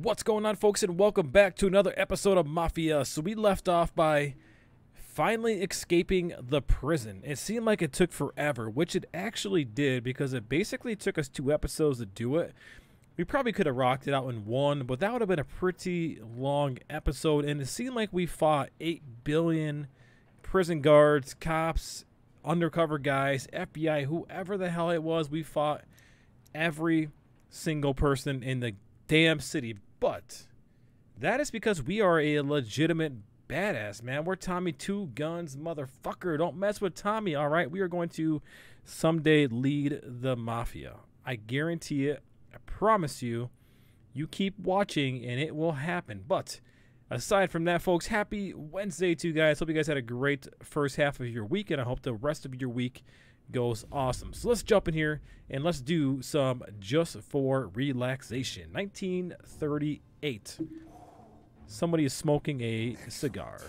What's going on, folks, and welcome back to another episode of Mafia. So, we left off by finally escaping the prison. It seemed like it took forever, which it actually did because it basically took us two episodes to do it. We probably could have rocked it out in one, but that would have been a pretty long episode, and it seemed like we fought 8 billion prison guards, cops, undercover guys, FBI, whoever the hell it was. We fought every single person in the damn city. But that is because we are a legitimate badass, man. We're Tommy Two Guns, motherfucker. Don't mess with Tommy, all right? We are going to someday lead the mafia. I guarantee it. I promise you. You keep watching and it will happen. But aside from that, folks, happy Wednesday to you guys. Hope you guys had a great first half of your week, and I hope the rest of your week goes awesome. So let's jump in here and let's do some just for relaxation. 1938. Somebody is smoking a cigar.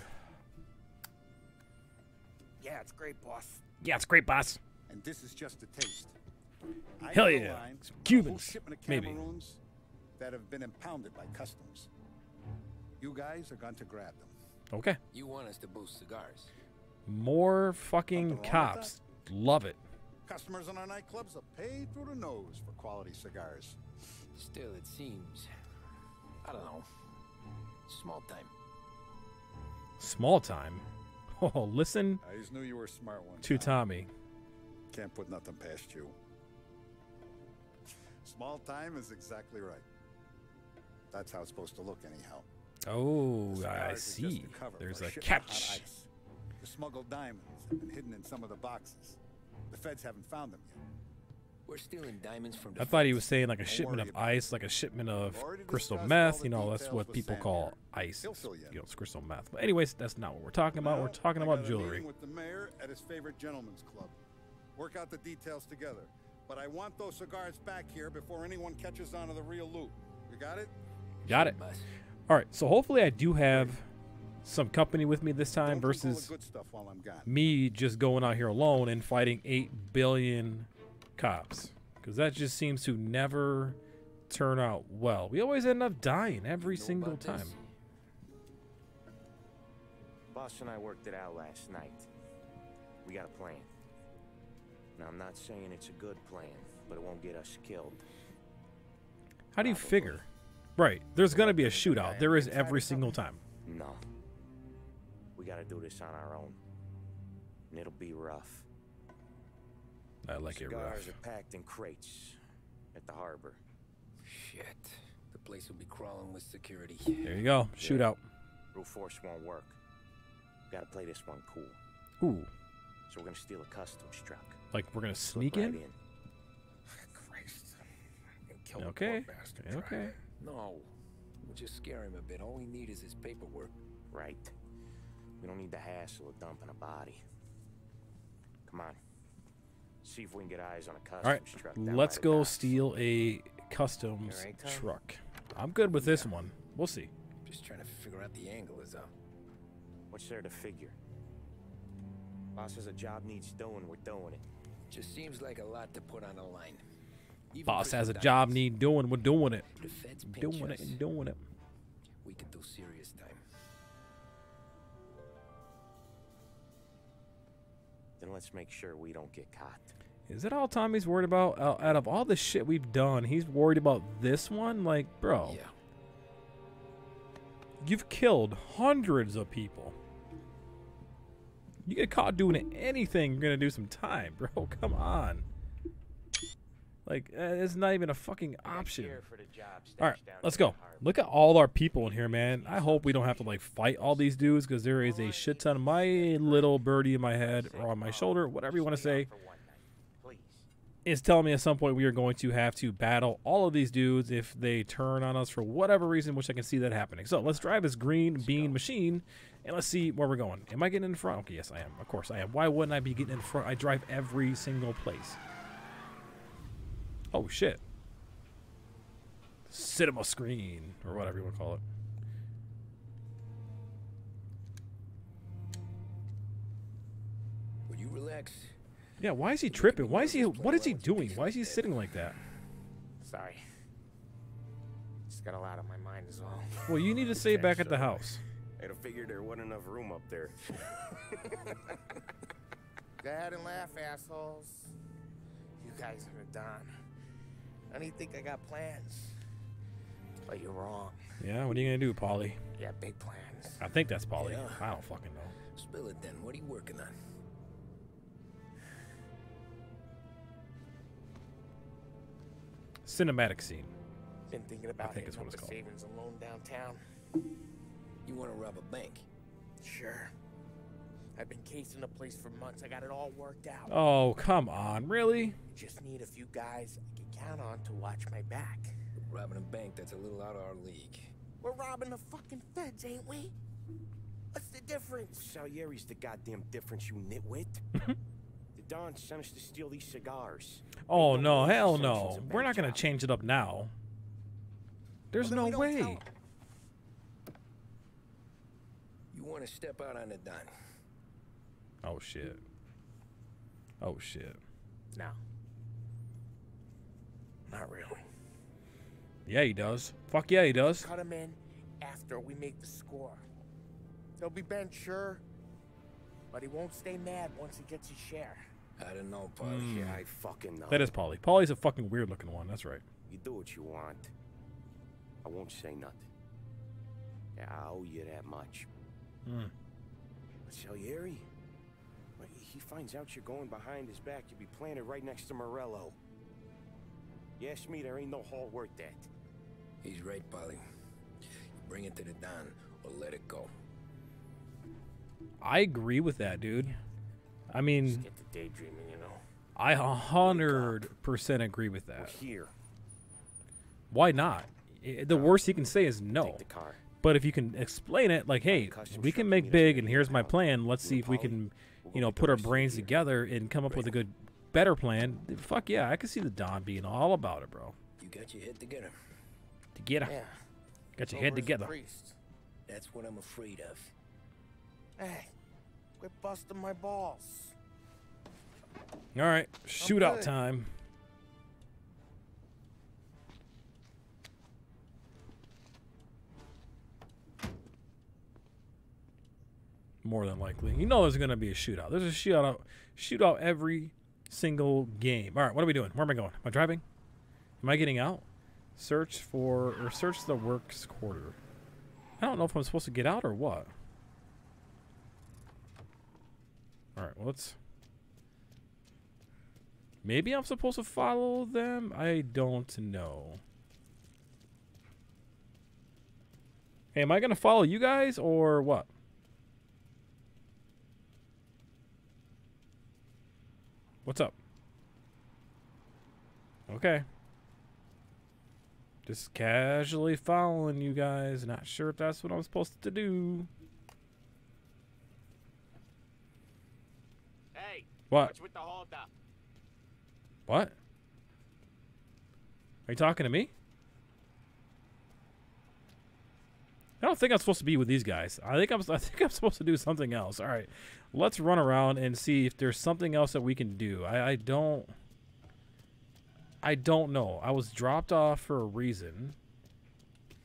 Yeah, it's great, boss. Yeah, it's great, boss. And this is just a taste. Hell yeah. line Some of a whole Cubans, maybe. That have been impounded by customs. You guys are going to grab them. Okay. You want us to boost cigars? More fucking Nothing wrong with cops. Love it. Customers in our nightclubs are paid through the nose for quality cigars. Still, it seems. I don't know. Small time. Small time. Oh, listen I just knew you were a smart one. to Tom. Tommy. Can't put nothing past you. Small time is exactly right. That's how it's supposed to look, anyhow. Oh, I cigars are just see. the There's for a shipment of hot catch. The smuggled diamonds have been hidden in some of the boxes. The feds haven't found them yet. We're stealing diamonds from. I thought he was saying like a shipment of ice, like a shipment of crystal meth. You know, that's what people call ice. He'll It's, fill you know, it's crystal meth. But anyways, that's not what we're talking about. We're talking about jewelry. with the mayor at his favorite gentleman's club. Work out the details together. But I want those cigars back here before anyone catches on to the real loot. You got it? Got it. All right. So hopefully I do have some company with me this time Don't drink all the versus good stuff while I'm gone. me just going out here alone and fighting 8 billion cops. Because that just seems to never turn out well. We always end up dying every single about this? time. Boss and I worked it out last night. We got a plan. Now, I'm not saying it's a good plan, but it won't get us killed. How do you Probably. figure? Right. There's going to be a shootout. There is every single time. No. We gotta do this on our own. And it'll be rough. I like it rough. Cigars rough. are packed in crates at the harbor. Shit. The place will be crawling with security. There you go. Shootout. Brute force won't work. Gotta play this one cool. Ooh. So we're gonna steal a customs truck. Like we're going to sneak right in? Christ. Kill Okay. bastard, Okay. try. No. We'll just scare him a bit. All we need is his paperwork. Right. We don't need the hassle of dumping a body. Come on. See if we can get eyes on a customs All right. truck. Let's go docks. steal a customs Here I come. truck. I'm good with this one. We'll see. Just trying to figure out the angle is up. What's there to figure? Boss says a job needs doing, we're doing it. Just seems like a lot to put on a line. Even Boss has a some job need doing. We're doing it. The feds Doing it and doing it. We could do serious Then let's make sure we don't get caught. Is that all Tommy's worried about? Out out of all the shit we've done, he's worried about this one? Like, bro, Yeah. you've killed hundreds of people. You get caught doing anything, you're gonna do some time, bro. Come on. Like, uh, it's not even a fucking option. All right, let's go. Look at all our people in here, man. I hope we don't have to like fight all these dudes because there is a shit ton. of My little birdie in my head or on my shoulder, whatever you want to say, is telling me at some point we are going to have to battle all of these dudes if they turn on us for whatever reason, which I can see that happening. So let's drive this green bean machine and let's see where we're going. Am I getting in front? Okay, yes, I am. Of course I am. Why wouldn't I be getting in front? I drive every single place. Oh, shit. Cinema screen, or whatever you want to call it. Will you relax? Yeah, why is he tripping? Why is he? What is he doing? Why is he sitting like that? Sorry. Just got a lot on my mind is all. Well, you need to stay back at the house. I'd have figured there wasn't enough room up there. Go ahead and laugh, assholes. You guys are the Don. I don't think I got plans. But you're wrong. Yeah, what are you gonna do, Paulie? Yeah, big plans. I think that's Paulie. Yeah. I don't fucking know. Spill it then. What are you working on? Cinematic scene. Been thinking about I think hitting it's what it's called. savings and loan downtown. You want to rob a bank? Sure. I've been casing the place for months. I got it all worked out. Oh, come on, really? Just need a few guys I can count on to watch my back. Robbing a bank, that's a little out of our league. We're robbing the fucking feds, ain't we? What's the difference? Salieri's the goddamn difference, you nitwit. the Don sent us to steal these cigars. Oh no, hell no. We're not gonna job. change it up now. There's Well, no way. You want to step out on the Don? Oh shit. Oh shit. No. Not really. Yeah, he does. Fuck yeah, he does. Cut him in after we make the score. He'll be bent, sure. But he won't stay mad once he gets his share. I don't know, Paulie. Hmm. Yeah, I fucking know. That is Paulie. Paulie's a fucking weird looking one. That's right. You do what you want. I won't say nothing. Yeah, I owe you that much. Hmm. But Salieri, when he finds out you're going behind his back, you'll be planted right next to Morello. You ask me, there ain't no hall worth that. He's right, Paulie. You bring it to the Don or let it go. I agree with that, dude. I Just mean, get to daydreaming, you know. I a hundred percent agree with We're that. here. Why not? The uh, worst he can say is no. Take the car. But if you can explain it, like, hey, we can make big, and here's my plan. Let's see if we can, you know, put our brains together and come up with a good, better plan. Fuck yeah, I can see the Don being all about it, bro. You got your head together. Together, Yeah. got your head together. priest. That's what I'm afraid of. Hey, quit busting my balls. All right, shootout time. More than likely, you know, there's gonna be a shootout. There's a shootout, shootout every single game. All right, what are we doing? Where am I going? Am I driving? Am I getting out? Search for or search the works quarter. I don't know if I'm supposed to get out or what. All right, well, let's. Maybe I'm supposed to follow them? I don't know. Hey, am I going to follow you guys or what? What's up? Okay. Just casually following you guys. Not sure if that's what I'm supposed to do. Hey, What? what's with the hold up? What? Are you talking to me? I don't think I'm supposed to be with these guys. I think I'm. I think I'm supposed to do something else. All right, let's run around and see if there's something else that we can do. I, I don't. I don't know. I was dropped off for a reason.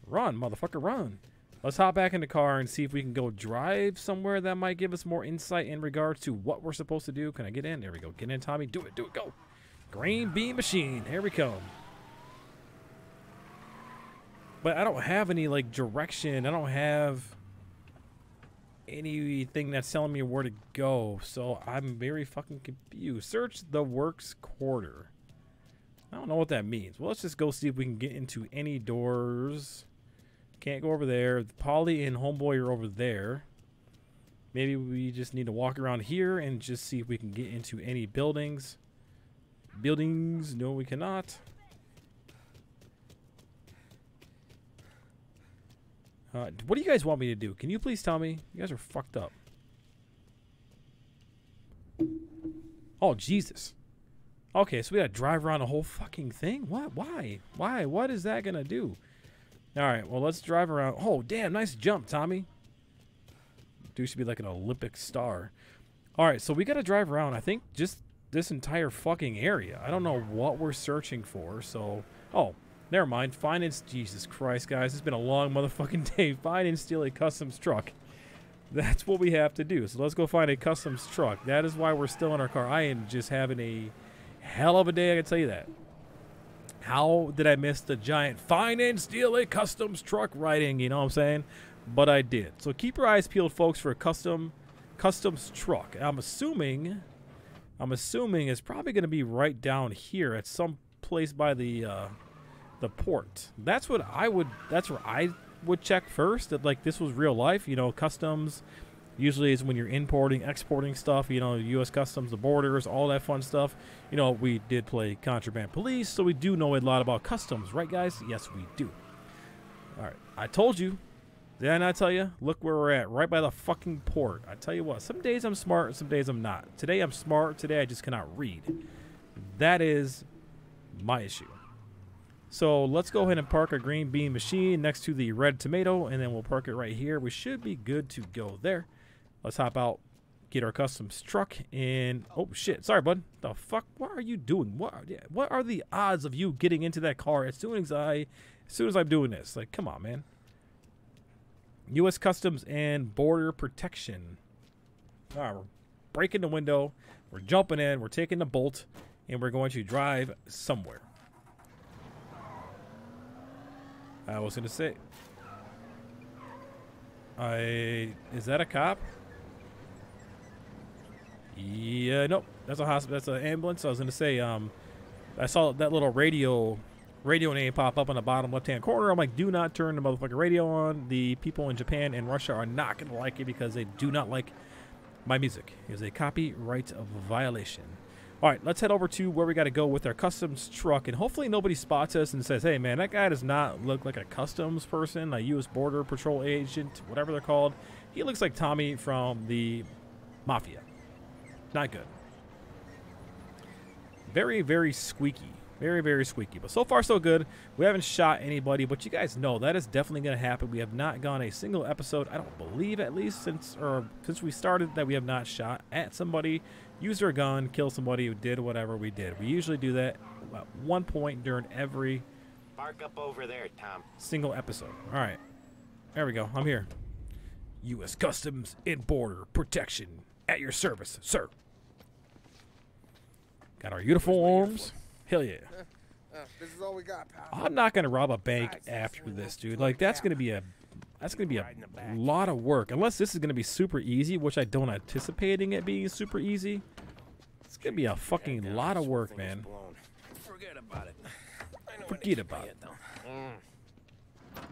Run, motherfucker, run. Let's hop back in the car and see if we can go drive somewhere that might give us more insight in regards to what we're supposed to do. Can I get in? There we go. Get in, Tommy. Do it. Do it. Go. Green bean machine. Here we come. But I don't have any like direction. I don't have anything that's telling me where to go. So I'm very fucking confused. Search the works quarter. I don't know what that means. Well, let's just go see if we can get into any doors. Can't go over there. Paulie and Homeboy are over there. Maybe we just need to walk around here and just see if we can get into any buildings. Buildings, no, we cannot. Uh, what do you guys want me to do? Can you please tell me? You guys are fucked up. Oh, Jesus. Okay, so we gotta drive around the whole fucking thing? What? Why? Why? What is that gonna do? Alright, well, let's drive around. Oh, damn, nice jump, Tommy. Dude should be like an Olympic star. Alright, so we gotta drive around, I think, just this entire fucking area. I don't know what we're searching for, so... Oh, Never mind. Finance. Jesus Christ, guys, it's been a long motherfucking day. Find and steal a customs truck. That's what we have to do. So let's go find a customs truck. That is why we're still in our car. I am just having a hell of a day. I can tell you that. How did I miss the giant find and steal a customs truck writing? You know what I'm saying? But I did. So keep your eyes peeled, folks, for a custom customs truck. I'm assuming, I'm assuming it's probably going to be right down here at some place by the uh, the port. That's what I would. That's where I would check first. That like this was real life. You know, customs usually is when you're importing, exporting stuff. You know, U.S. Customs, the borders, all that fun stuff. You know, we did play contraband police, so we do know a lot about customs, right, guys? Yes, we do. All right, I told you. Did I not tell you? Look where we're at, right by the fucking port. I tell you what, some days I'm smart, some days I'm not. Today I'm smart, today I just cannot read. That is my issue. So let's go ahead and park our green bean machine next to the red tomato, and then we'll park it right here. We should be good to go there. Let's hop out, get our customs truck, and oh shit, sorry, bud. The fuck? What are you doing? What? Are, what are the odds of you getting into that car as soon as I, as soon as I'm doing this? Like, come on, man. U.S. Customs and Border Protection. All right, we're breaking the window. We're jumping in. We're taking the bolt, and we're going to drive somewhere. I was gonna say. I is that a cop? Yeah, nope. That's a hospital. That's an ambulance. I was gonna say. Um, I saw that little radio, radio name pop up on the bottom left-hand corner. I'm like, do not turn the motherfucking radio on. The people in Japan and Russia are not gonna like it because they do not like my music. It is a copyright of violation. All right, let's head over to where we got to go with our customs truck, and hopefully nobody spots us and says, "Hey, man, that guy does not look like a customs person, a U.S. Border Patrol agent, whatever they're called. He looks like Tommy from the Mafia. Not good. Very, very squeaky. Very, very squeaky. But so far, so good. We haven't shot anybody, but you guys know that is definitely going to happen. We have not gone a single episode, I don't believe at least since or since we started that we have not shot at somebody use our gun, kill somebody who did whatever we did. We usually do that at one point during every Park up over there, Tom. single episode. All right. There we go. I'm here. U.S. Customs and Border Protection at your service, sir. Got our uniforms. Hell yeah. Uh, this is all we got, pal. I'm not gonna rob a bank after this, dude. Like that's gonna be a that's gonna be a lot of work. Unless this is gonna be super easy, which I don't anticipating it being super easy. It's gonna be a fucking lot of work, man. Forget about it. I know when to Forget about my it. head. Mm.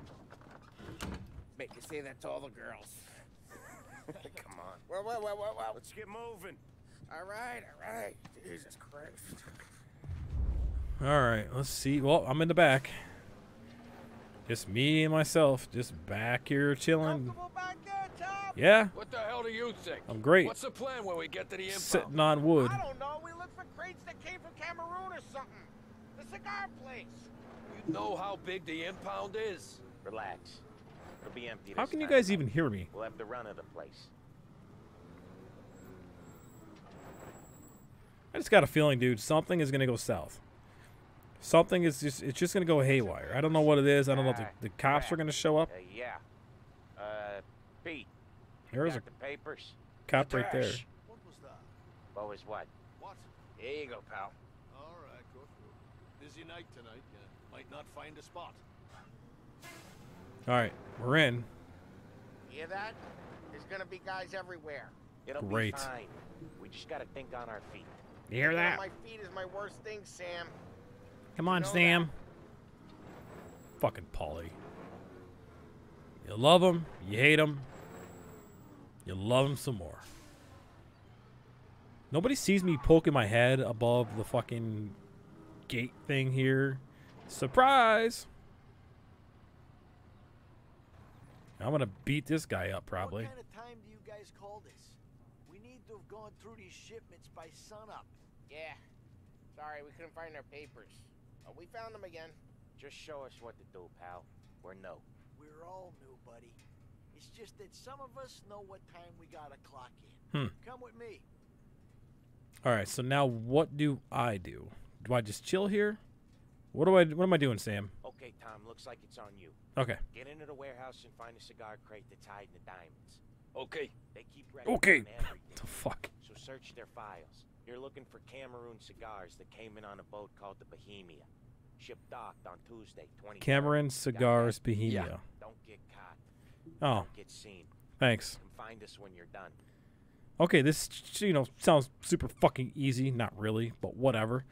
Make you say that to all the girls. Come on. Well, well, well, well, well. Let's get moving. All right, all right. Jesus Christ. All right, let's see. Well, I'm in the back. Just me and myself, just back here chilling. Back there, Yeah, What the hell do you think? I'm great. What's the plan when we get to the impound? Sitting on wood. I don't know. We look for crates that came from Cameroon or something. The cigar place. You know how big the impound is? Relax. It'll be empty. How this can you guys even hear me? We'll have the run of the place. I just got a feeling, dude, something is gonna go south. Something is just it's just gonna go haywire. I don't know what it is. I don't know if the, the cops are gonna show up. Uh, yeah. Uh, Pete. you There's a the papers. cop right there. What was that? What was what? What? Here you go, pal. All right, go through. Busy night tonight. You might not find a spot. All right, we're in. Hear that? There's gonna be guys everywhere. It'll Great. be fine. We just gotta think on our feet. You hear that? On my feet is my worst thing, Sam. Come on, know Sam. Fucking Paulie. You love him, you hate him, you love him some more. Nobody sees me poking my head above the fucking gate thing here. Surprise! I'm gonna beat this guy up probably. What kind of time do you guys call this? We need to have gone through these shipments by sunup. Yeah. Sorry, we couldn't find our papers. But we found them again. Just show us what to do, pal. We're no. We're all new, buddy. It's just that some of us know what time we gotta clock in. Hmm. Come with me. All right, so now what do I do? Do I just chill here? What do I? What am I doing, Sam? Okay, Tom, looks like it's on you. Okay. Get into the warehouse and find a cigar crate that's hiding the diamonds. Okay. They keep records Okay. on everything, The fuck? so search their files. You're looking for Cameroon cigars that came in on a boat called the Bohemia. Ship docked on Tuesday, 20. Cameron Cigars Bohemia. Yeah. Don't get caught. Oh, Don't get seen. thanks. Find us when you're done. Okay, this you know sounds super fucking easy. Not really, but whatever.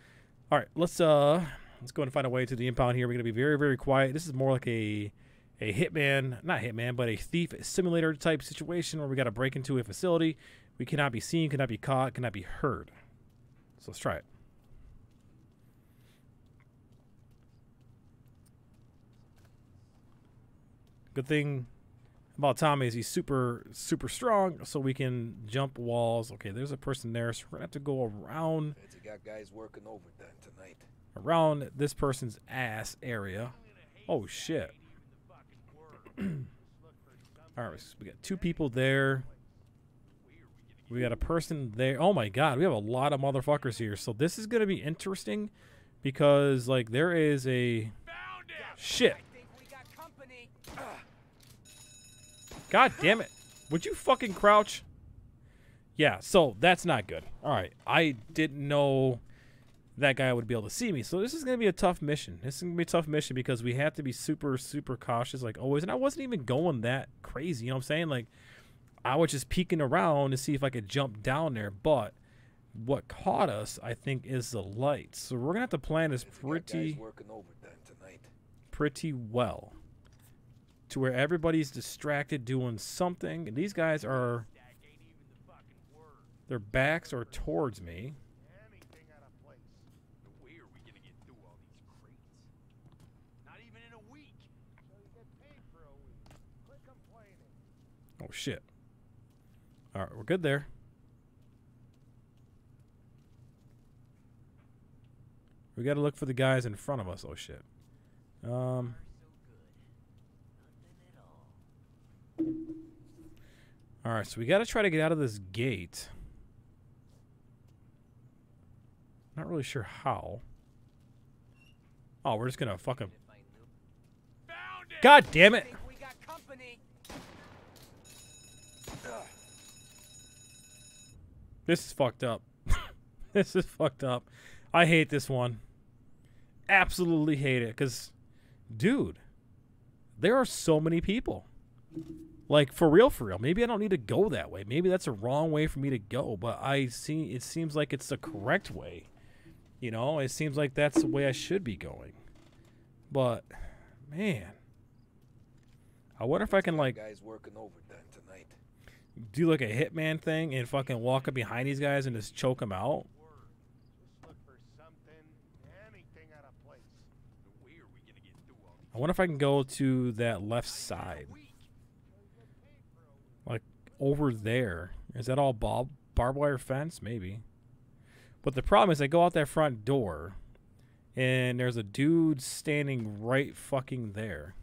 All right, let's uh let's go and find a way to the impound here. We're gonna be very very quiet. This is more like a a hitman, not hitman, but a thief simulator type situation where we got to break into a facility. We cannot be seen, cannot be caught, cannot be heard. So let's try it. Good thing about Tommy is he's super super strong, so we can jump walls. Okay, there's a person there, so we're gonna have to go around Heads got guys working overtime tonight. around this person's ass area. Oh shit! All right, so we got two people there. We got a person there. Oh my god, we have a lot of motherfuckers here. So this is gonna be interesting because like there is a shit. God damn it. Would you fucking crouch? Yeah, so that's not good. All right. I didn't know that guy would be able to see me. So this is going to be a tough mission. This is going to be a tough mission because we have to be super, super cautious, like always. And I wasn't even going that crazy. You know what I'm saying? Like, I was just peeking around to see if I could jump down there. But what caught us, I think, is the lights. So we're going to have to plan this pretty working overtime tonight. pretty well to where everybody's distracted doing something and these guys are their backs are towards me oh shit all right we're good there we got to look for the guys in front of us oh shit um All right, so we got to try to get out of this gate. Not really sure how. Oh, we're just gonna fucking. God damn it! This is fucked up. this is fucked up. I hate this one. Absolutely hate it, cause, dude, there are so many people. Like for real, for real. Maybe I don't need to go that way. Maybe that's a wrong way for me to go. But I see it seems like it's the correct way. You know, it seems like that's the way I should be going. But man, I wonder if I can like guys working overtime. Do like a hitman thing and fucking walk up behind these guys and just choke them out. I wonder if I can go to that left side. Like over there. Is that all bob barbed wire fence? Maybe. But the problem is I go out that front door and there's a dude standing right fucking there.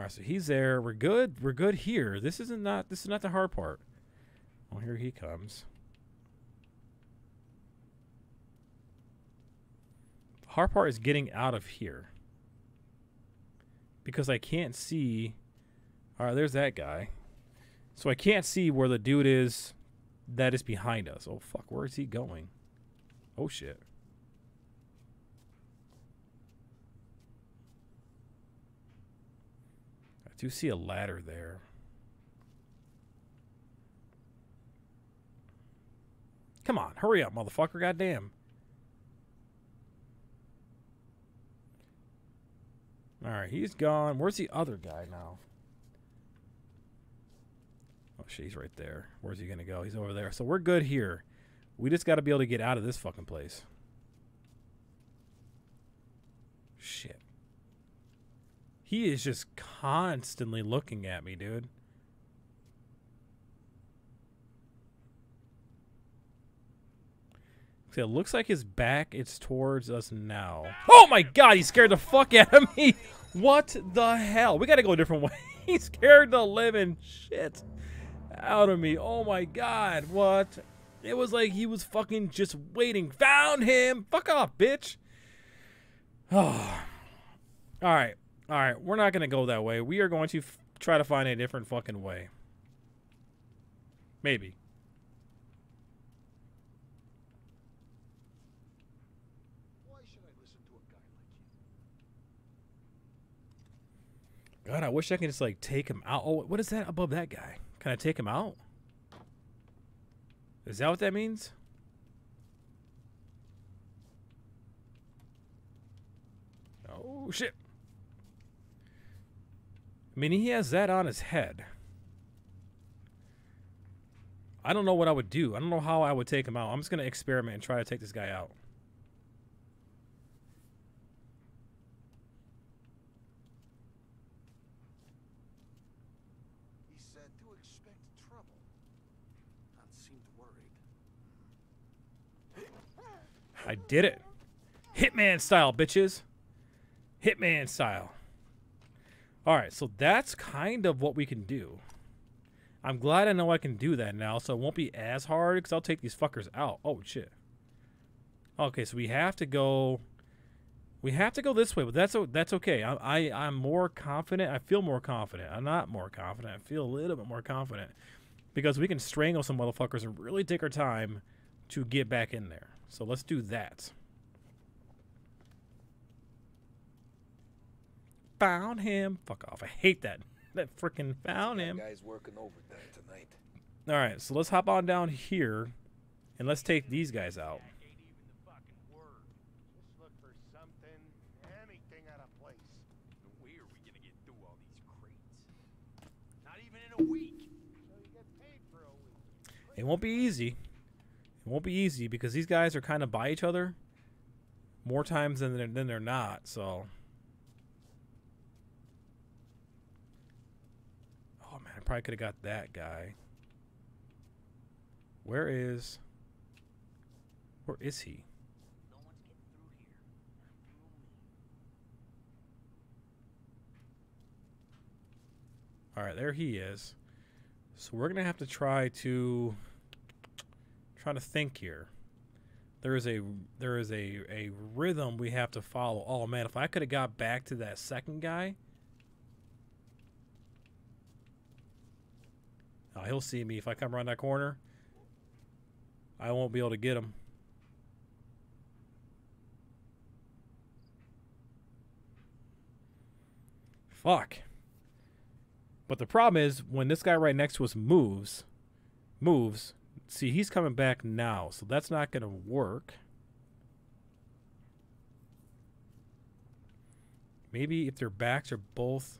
Alright, so he's there. We're good. We're good here. This isn't not this is not the hard part. Oh, here he comes. hard part is getting out of here because I can't see. All right, there's that guy. So I can't see where the dude is that is behind us. Oh fuck, where is he going? Oh shit. Do see a ladder there. Come on, hurry up, motherfucker! Goddamn. All right, he's gone. Where's the other guy now? Oh, shit, he's right there. Where's he gonna go? He's over there. So we're good here. We just got to be able to get out of this fucking place. Shit. He is just constantly looking at me, dude. It looks like his back is towards us now. Oh my god, he scared the fuck out of me. What the hell? We gotta go a different way. he scared the living shit out of me. Oh my god, what It was like he was fucking just waiting. Found him. Fuck off, bitch. Oh. All right. All right. We're not going to go that way. We are going to f- try to find a different fucking way. Maybe. Why should I listen to a guy like you? God, I wish I could just like take him out. Oh, what is that above that guy? Can I take him out? Is that what that means? Oh shit. I mean, he has that on his head. I don't know what I would do. I don't know how I would take him out. I'm just going to experiment and try to take this guy out. He said to expect trouble. Not seemed worried. I did it. Hitman style, bitches. Hitman style. All right, so that's kind of what we can do. I'm glad I know I can do that now, so it won't be as hard because I'll take these fuckers out. Oh, shit. Okay, so we have to go. We have to go this way, but that's that's okay. I, I I'm more confident. I feel more confident. I'm not more confident. I feel a little bit more confident because we can strangle some motherfuckers and really take our time to get back in there. So let's do that. Found him. Fuck off. I hate that. That freaking found him. Guy's working overtime tonight. All right, so let's hop on down here and let's take these guys out. Ain't even the fucking word. Just look for something, anything out of place. Where are we gonna get through all these crates? Not even in a week. So you get paid for a week. It won't be easy. It won't be easy because these guys are kind of by each other more times than they're, than they're not. So, oh man, I probably could have got that guy. Where is? Where is he? No one's getting through here. All right, there he is. So we're gonna have to try to try to think here. There is a there is a a rhythm we have to follow. Oh man, if I could have got back to that second guy. Oh, he'll see me if I come around that corner. I won't be able to get him. Fuck. But the problem is when this guy right next to us moves, moves. See, he's coming back now, so that's not going to work. Maybe if their backs are both.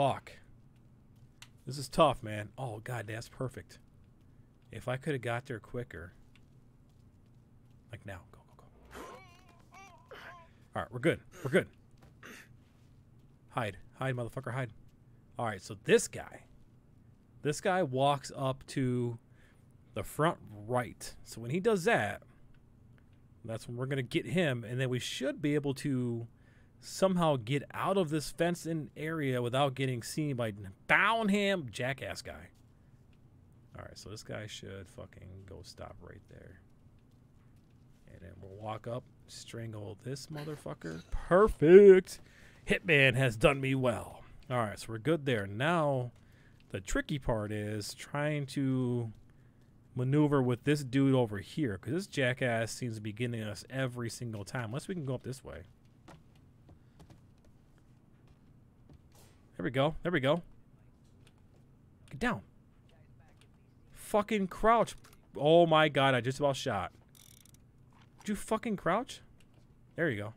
Fuck. This is tough, man. Oh god, that's perfect. If I could have got there quicker. Like now. Go, go, go. All right, we're good. We're good. Hide. Hide, motherfucker, hide. All right, so this guy. This guy walks up to the front right. So when he does that, that's when we're going to get him and then we should be able to somehow get out of this fenced in area without getting seen by found him jackass guy. All right, so this guy should fucking go stop right there. And then we'll walk up, strangle this motherfucker. Perfect. Hitman has done me well. All right, so we're good there. Now, the tricky part is trying to maneuver with this dude over here because this jackass seems to be getting us every single time. Unless we can go up this way. There we go. There we go. Get down. Fucking crouch. Oh my god, I just about shot. Did you fucking crouch? There you go.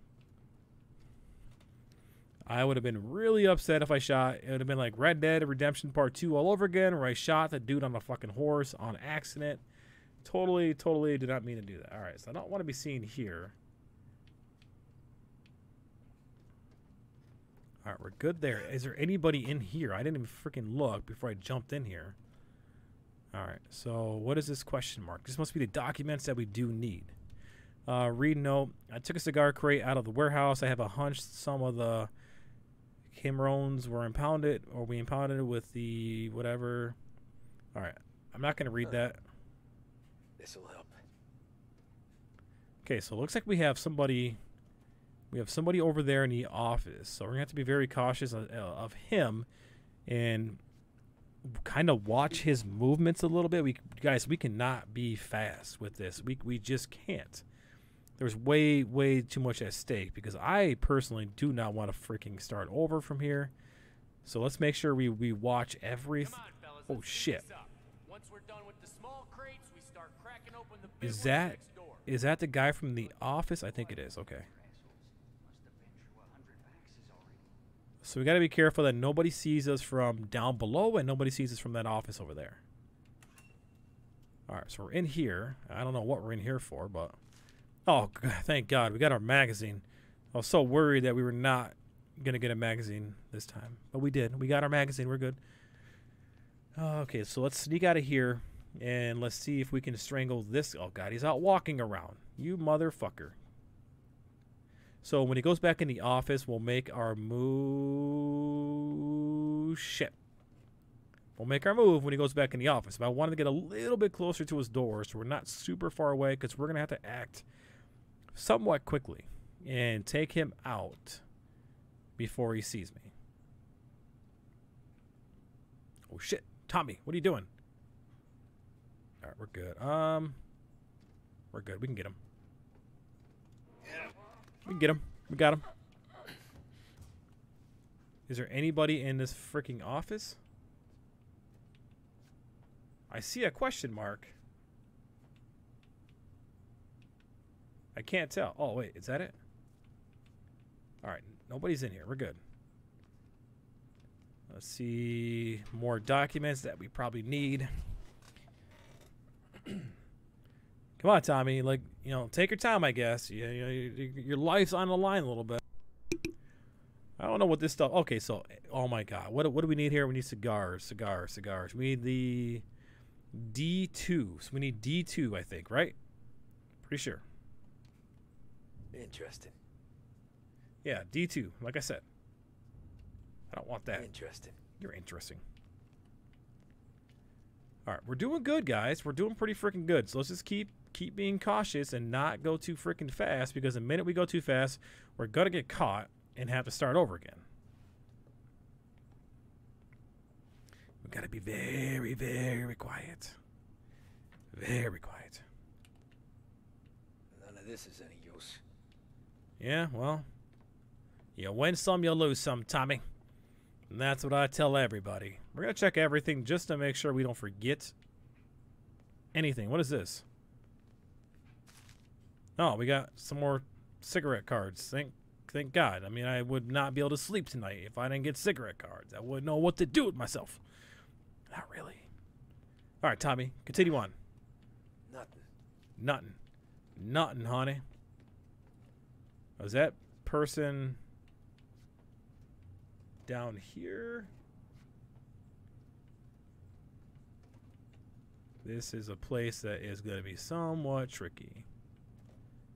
I would have been really upset if I shot. It would have been like Red Dead Redemption Part 2 all over again, where I shot the dude on the fucking horse on accident. Totally, totally did not mean to do that. Alright, so I don't want to be seen here. Alright, we're good there. Is there anybody in here? I didn't even freaking look before I jumped in here. Alright, so what is this question mark? This must be the documents that we do need. Uh, read note. I took a cigar crate out of the warehouse. I have a hunch some of the Camerons were impounded, or we impounded it with the whatever. All right, I'm not gonna read that. This'll help. Okay, so it looks like we have somebody. We have somebody over there in the office, so we're gonna have to be very cautious of, uh, of him, and kind of watch his movements a little bit. We guys, we cannot be fast with this. We we just can't. There's way way too much at stake because I personally do not want to freaking start over from here. So let's make sure we we watch every. Come on, fellas, Oh shit! Once we're done with the small crates, we start cracking open the Is that is that the guy from the office? I think it is. Okay. So we got to be careful that nobody sees us from down below and nobody sees us from that office over there. All right, so we're in here. I don't know what we're in here for, but oh, thank God we got our magazine. I was so worried that we were not gonna get a magazine this time, but we did. We got our magazine. We're good. Okay, so let's sneak out of here and let's see if we can strangle this. Oh God, he's out walking around. You motherfucker. So when he goes back in the office, we'll make our move. Shit. We'll make our move when he goes back in the office. But I wanted to get a little bit closer to his door so we're not super far away because we're going to have to act somewhat quickly and take him out before he sees me. Oh shit. Tommy, what are you doing? All right, we're good. Um, we're good. We can get him. We can get him. We got him. Is there anybody in this freaking office? I see a question mark. I can't tell. Oh, wait. Is that it? All right. Nobody's in here. We're good. Let's see more documents that we probably need. Come on, Tommy. Like, you know, take your time, I guess. You, you know, your, your life's on the line a little bit. I don't know what this stuff. Okay, so, oh my God. What, what do we need here? We need cigars, cigars, cigars. We need the D2. So we need D2, I think, right? Pretty sure. Interesting. Yeah, D2, like I said. I don't want that. Interesting. You're interesting. All right, we're doing good, guys. We're doing pretty freaking good. So let's just keep keep being cautious and not go too freaking fast because the minute we go too fast, we're gonna get caught and have to start over again. We gotta be very, very quiet. Very quiet. None of this is any use. Yeah, well, you win some, you lose some, Tommy. And that's what I tell everybody. We're going to check everything just to make sure we don't forget anything. What is this? Oh, we got some more cigarette cards. Thank thank God. I mean, I would not be able to sleep tonight if I didn't get cigarette cards. I wouldn't know what to do with myself. Not really. All right, Tommy, continue on. Nothing. Nothing. Nothing, honey. Was that person down here? This is a place that is going to be somewhat tricky.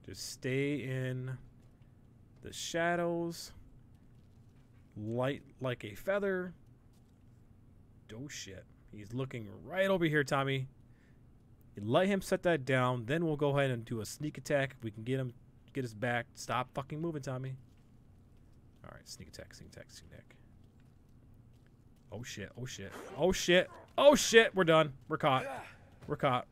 Just stay in the shadows. Light like a feather. Oh shit. He's looking right over here, Tommy. You let him set that down, then we'll go ahead and do a sneak attack if we can get him get his back. Stop fucking moving, Tommy. Alright, sneak attack, sneak attack, sneak attack. Oh shit, oh shit, oh shit, oh shit, we're done. We're caught. We're caught.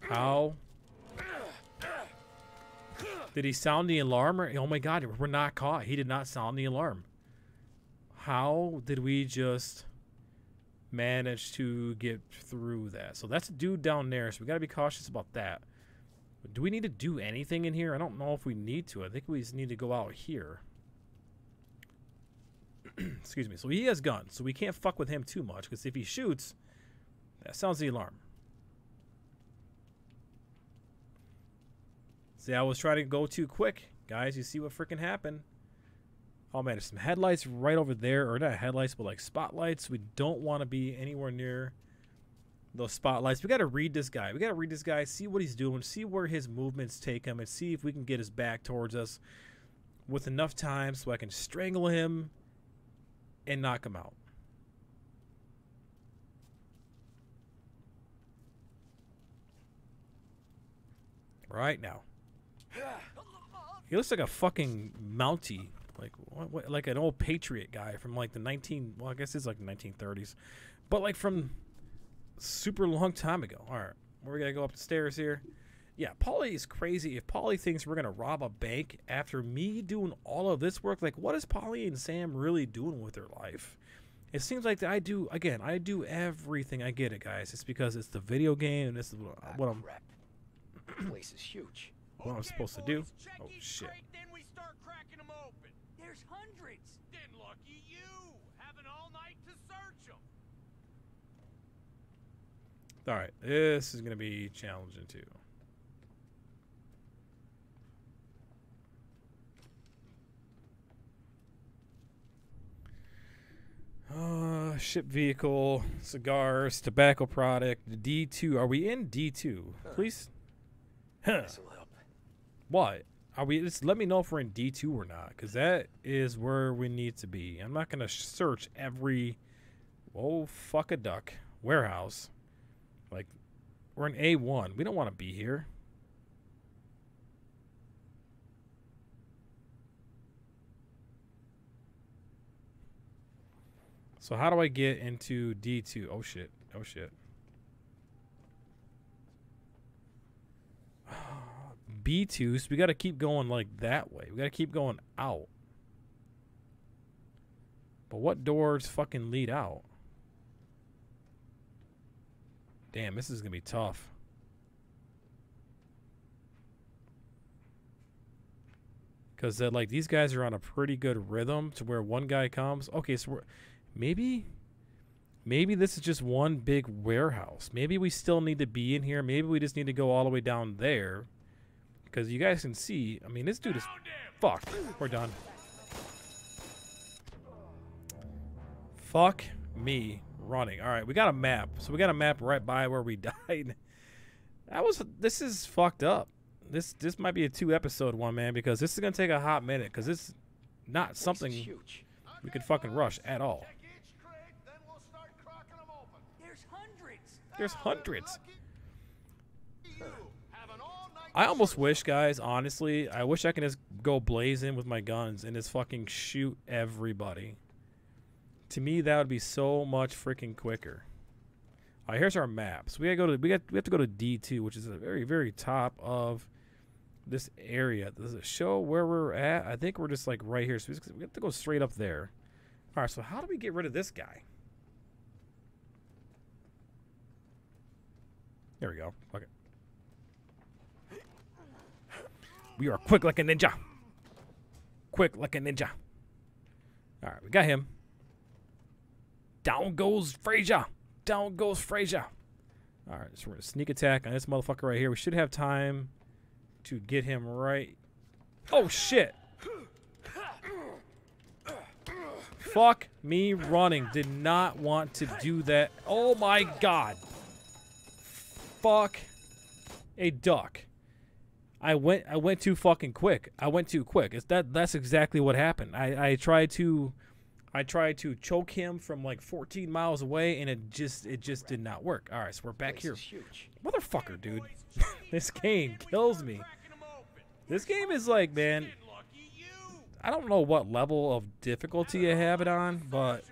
How did he sound the alarm? Or, oh my god, we're not caught. He did not sound the alarm. How did we just manage to get through that? So that's a dude down there, so we gotta be cautious about that. But do we need to do anything in here? I don't know if we need to. I think we just need to go out here. Excuse me. So he has guns, so we can't fuck with him too much, because if he shoots, that sounds the alarm. See, I was trying to go too quick. Guys, you see what freaking happened. Oh man, there's some headlights right over there. Or not headlights, but like spotlights. We don't want to be anywhere near those spotlights. We got to read this guy. We got to read this guy, see what he's doing, see where his movements take him, and see if we can get his back towards us with enough time so I can strangle him and knock him out. Right now. He looks like a fucking Mountie, like what, what, like an old Patriot guy from like the 19. Well, I guess it's like 1930s, but like from super long time ago. All right, we're gonna go up the stairs here. Yeah, Paulie is crazy. If Paulie thinks we're gonna rob a bank after me doing all of this work, like what is Paulie and Sam really doing with their life? It seems like I do again. I do everything. I get it, guys. It's because it's the video game, and this is what, what I'm ah, place is huge. What I'm supposed to do. Oh shit! Then we start cracking them open. There's hundreds. Then lucky you, having all night to search them. All right, this is gonna be challenging too. Uh, ship vehicle, cigars, tobacco product, D2. Are we in D2? Please? Huh. What? Are we? Just let me know if we're in D2 or not, because that is where we need to be. I'm not going to search every. Oh, fuck a duck. Warehouse. Like, we're in A1. We don't want to be here. So, how do I get into D2? Oh, shit. Oh, shit. B2, so we got to keep going like that way. We got to keep going out. But what doors fucking lead out? Damn, this is going to be tough. Because, uh, like, these guys are on a pretty good rhythm to where one guy comes. Okay, so we're, maybe maybe this is just one big warehouse. Maybe we still need to be in here. Maybe we just need to go all the way down there. Because you guys can see, I mean, this dude is fuck. We're done. Fuck me running. All right, we got a map. So we got a map right by where we died. That was this is fucked up. This this might be a two episode one, man, because this is gonna take a hot minute. Because it's not something huge. we could fucking rush at all. There's hundreds. There's hundreds. I almost wish, guys, honestly, I wish I could just go blazing with my guns and just fucking shoot everybody. To me, that would be so much freaking quicker. All right, here's our map. So we gotta go to we got we have to go to D2, which is the very very top of this area. Does it show where we're at? I think we're just like right here. So we we have to go straight up there. All right. So how do we get rid of this guy? There we go. Okay. We are quick like a ninja. Quick like a ninja. All right, we got him. Down goes Frazier. Down goes Frazier. All right, so we're gonna sneak attack on this motherfucker right here. We should have time to get him right. Oh shit! Fuck me running. Did not want to do that. Oh my god. Fuck a duck. I went I went too fucking quick. I went too quick. It's that that's exactly what happened. I I tried to I tried to choke him from like 14 miles away and it just it just did not work. All right, so we're back here. Motherfucker, dude. this game kills me. This game is like, man, I don't know what level of difficulty you have it on, but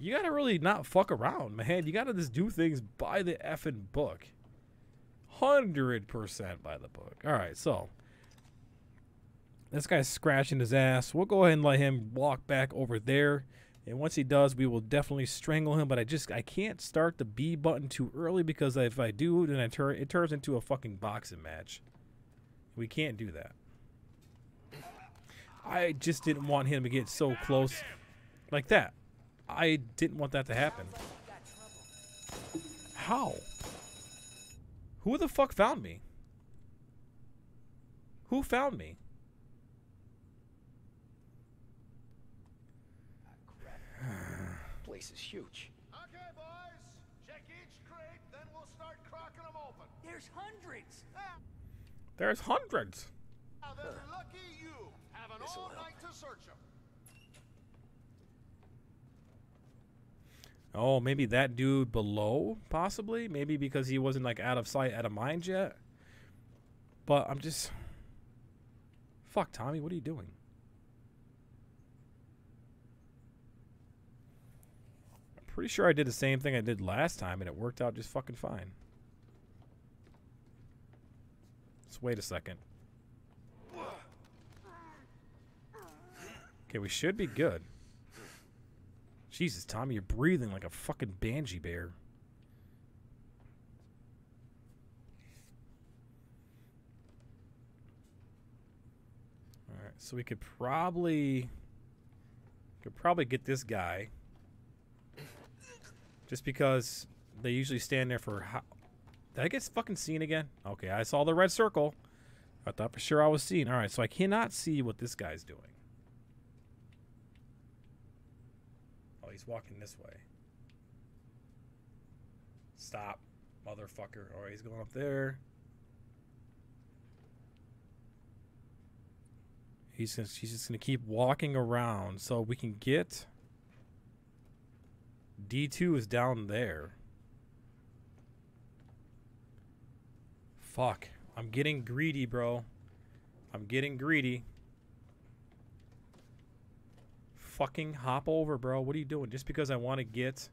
you gotta really not fuck around, man. You gotta just do things by the effing book. Hundred percent by the book. All right, so this guy's scratching his ass. We'll go ahead and let him walk back over there, and once he does, we will definitely strangle him. But I just I can't start the B button too early because if I do, then I turn it turns into a fucking boxing match. We can't do that. I just didn't want him to get so close like that. I didn't want that to happen. How? Who the fuck found me? Who found me? Place is huge. Okay, boys. Check each crate, then we'll start cracking them open. There's hundreds. There's hundreds. Now then, lucky you have an This'll all help. night to search them. Oh, maybe that dude below, possibly. Maybe because he wasn't like out of sight, out of mind yet. But I'm just. Fuck, Tommy, what are you doing? I'm pretty sure I did the same thing I did last time and it worked out just fucking fine. Let's wait a second. Okay, we should be good. Jesus, Tommy, you're breathing like a fucking banshee bear. All right, so we could probably could probably get this guy just because they usually stand there for how Did I get fucking seen again? Okay, I saw the red circle. I thought for sure I was seen. All right, so I cannot see what this guy's doing. He's walking this way. Stop, motherfucker. All right, he's going up there. He's just gonna keep walking around so we can get. D2 is down there. Fuck. I'm getting greedy, bro. I'm getting greedy. Fucking hop over, bro. What are you doing? Just because I want to get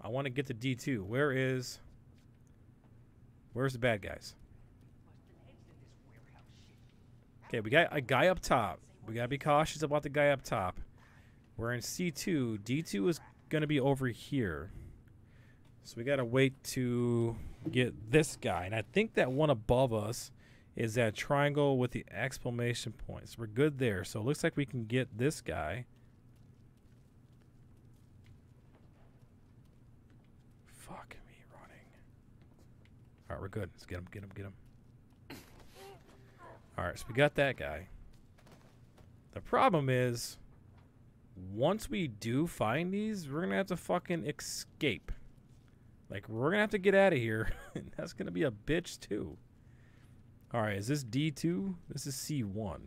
I want to get to D2. Where is Where's the bad guys? Okay, we got a guy up top. We got to be cautious about the guy up top. We're in C2. D2 is going to be over here. So we got to wait to get this guy. And I think that one above us is that triangle with the exclamation points. We're good there. So it looks like we can get this guy. Fuck me running. All right, we're good. Let's get him, get him, get him. All right, so we got that guy. The problem is, once we do find these, we're going to have to fucking escape. Like, we're going to have to get out of here. and that's going to be a bitch, too. All right, is this D2? This is C1.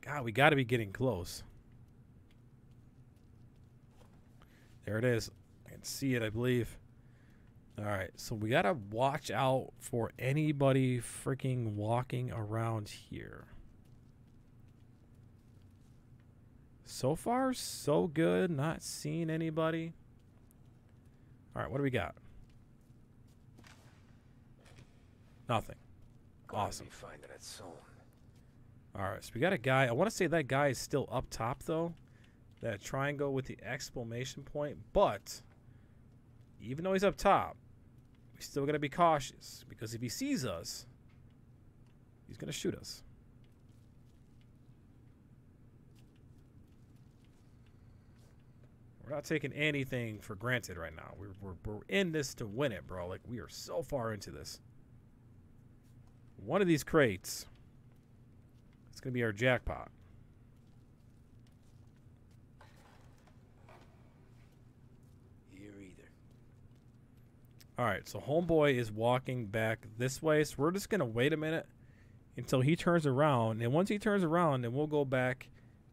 God, we got to be getting close. There it is. I can see it, I believe. All right, so we got to watch out for anybody freaking walking around here. So far, so good. Not seeing anybody. All right, what do we got? Nothing. Awesome. Finding it soon. All right, so we got a guy. I want to say that guy is still up top though. That triangle with the exclamation point, but even though he's up top, we still got to be cautious because if he sees us, he's going to shoot us. We're not taking anything for granted right now. We're, we're, we're in this to win it, bro. Like, we are so far into this. One of these crates it's going to be our jackpot. Here either. All right, so homeboy is walking back this way, so we're just going to wait a minute until he turns around, and once he turns around, then we'll go back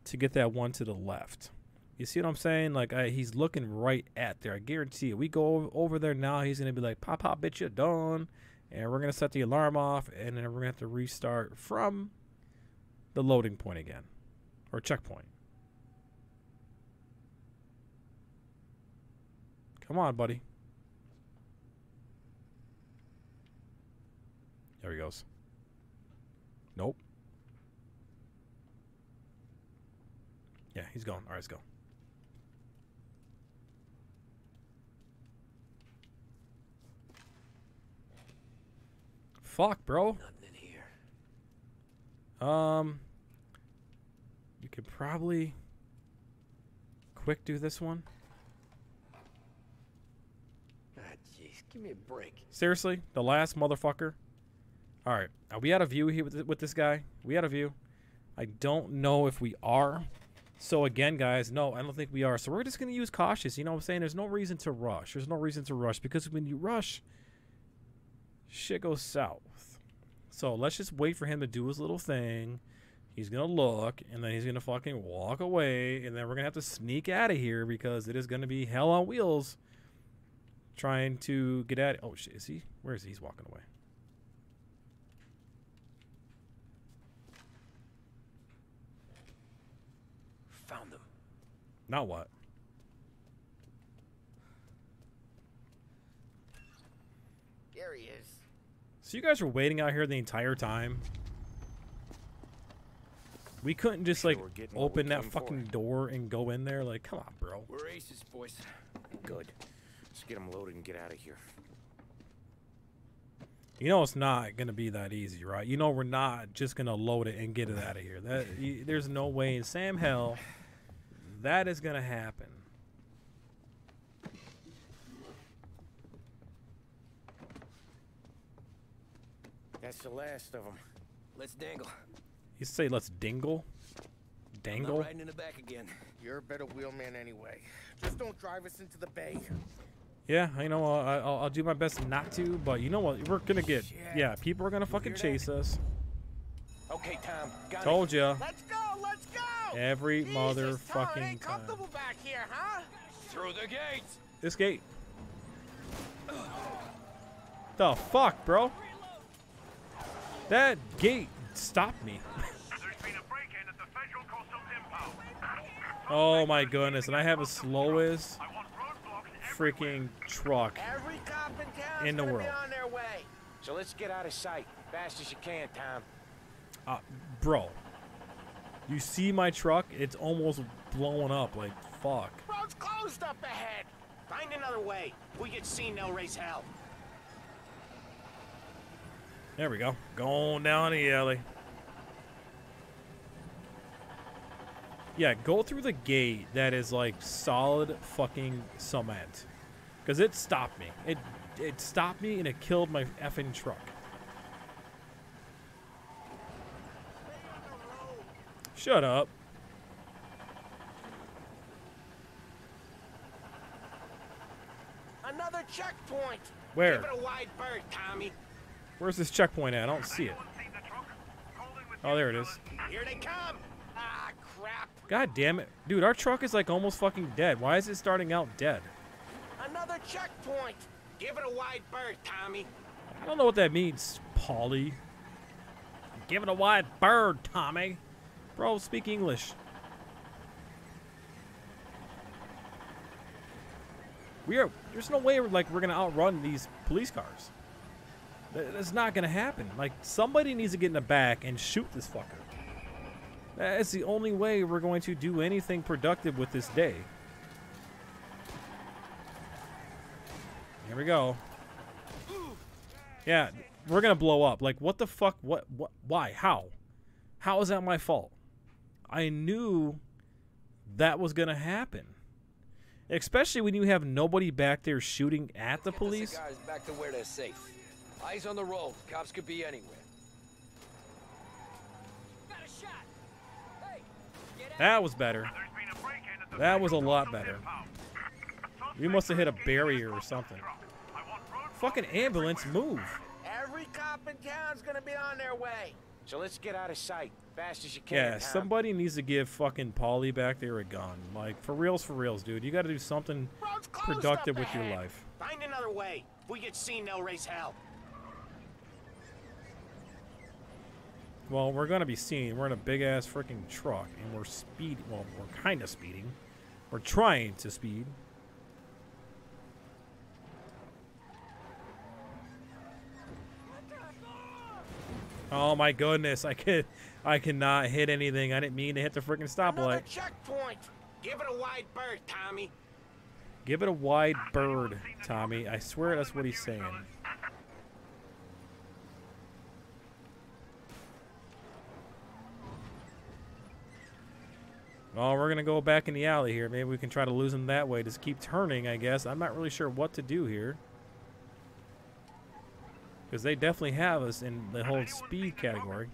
to get that one to the left. You see what I'm saying? Like I, he's looking right at there. I guarantee it. We go over, there now. He's gonna be like, "Pop, pop, bitch, you're done," and we're gonna set the alarm off, and then we're gonna have to restart from the loading point again, or checkpoint. Come on, buddy. There he goes. Nope. Yeah, he's going. All right, let's go. Fuck, bro. Nothing in here. Um, you could probably quick do this one. Ah, jeez. Give me a break. Seriously, the last motherfucker. All right, are we out of view here with, th- with this guy? We out of view. I don't know if we are, So again, guys, no, I don't think we are. So we're just gonna use cautious. You know what I'm saying? There's no reason to rush. There's no reason to rush because when you rush, shit goes south. So let's just wait for him to do his little thing. He's gonna look, and then he's gonna fucking walk away, and then we're gonna have to sneak out of here because it is gonna be hell on wheels. Trying to get at. Oh shit! Is he? Where is he? He's walking away. Found them. Now what? There he is. So you guys were waiting out here the entire time. We couldn't just like we're getting what we open that came for. fucking door and go in there. Like, come on, bro. We're aces, boys. Good. Let's get them loaded and get out of here. You know it's not gonna be that easy, right? You know we're not just gonna load it and get it out of here. That y there's no way in Sam hell that is gonna happen. That's the last of them. Let's dangle. You say let's dingle, I'm dangle. not riding in the back again. You're a better wheelman anyway. Just don't drive us into the bay. Yeah, I know. I, I'll, I'll do my best not to, but you know what? We're gonna get. Yeah, people are gonna fucking chase us. Okay, Tom. Got it. Told ya. Let's go, let's go! Every Jesus, Tom, it motherfucking ain't time. comfortable back here, huh? Through the gates! This gate. The fuck, bro? That gate stopped me. oh my goodness, and I have the slowest freaking truck. In the world. be on their way. So let's get out of sight. Fast as you can, Tom. Uh, bro, you see my truck? It's almost blowing up. Like, fuck. Road's closed up ahead. Find another way. If we get seen, they'll raise hell. There we go. Going down the alley. Yeah, go through the gate that is like solid fucking cement. Cause it stopped me. It it stopped me and it killed my effing truck. Shut up. Another checkpoint. Where? Give it a wide berth, Tommy. Where's this checkpoint at? I don't see it. Oh, there it is. Here they come. Ah, crap. God damn it. Dude, our truck is like almost fucking dead. Why is it starting out dead? Another checkpoint. Give it a wide berth, Tommy. I don't know what that means, Paulie. Give it a wide bird, Tommy. Bro, speak English. We are. There's no way like we're gonna outrun these police cars. That- That's not gonna happen. Like somebody needs to get in the back and shoot this fucker. That's the only way we're going to do anything productive with this day. Here we go. Yeah, we're gonna blow up. Like, what the fuck? What? What? Why? How? How is that my fault? I knew that was gonna happen. Especially when you have nobody back there shooting at the police. Cigars back to where they're safe. Eyes on the road. Cops could be anywhere. Got a shot. Hey, get out. That was better. That was a lot better. We must have hit a barrier or something. Fucking ambulance, move. Every cop in town's gonna be on their way. So let's get out of sight. Fast as you can, Yeah, Tom. somebody needs to give fucking Paulie back there a gun. Like, for reals, for reals, dude. You gotta do something productive up with your life. Find another way. If we get seen, they'll raise hell. Well, we're gonna be seen. We're in a big ass freaking truck, and we're speeding. Well, we're kind of speeding. We're trying to speed. Oh my goodness! I could, I cannot hit anything. I didn't mean to hit the freaking stoplight. checkpoint. Give it a wide berth, Tommy. Give it a wide bird, Tommy. I swear that's what he's saying. Oh, we're going to go back in the alley here. Maybe we can try to lose them that way. Just keep turning, I guess. I'm not really sure what to do here. Because they definitely have us in the whole speed category.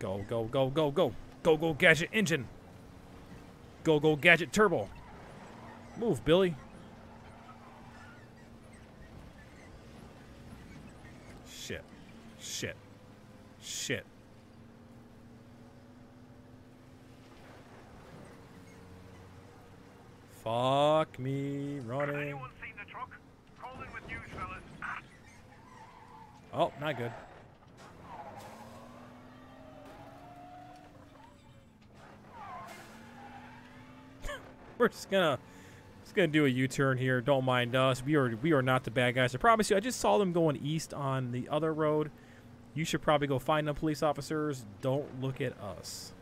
Go, go, go, go, go. Go, go, gadget engine. Go, go, gadget turbo. Move, Billy. Fuck me running. Oh, not good. We're just gonna just gonna do a U-turn here. Don't mind us. We are we are not the bad guys. I promise you. I just saw them going east on the other road. You should probably go find them, police officers. Don't look at us.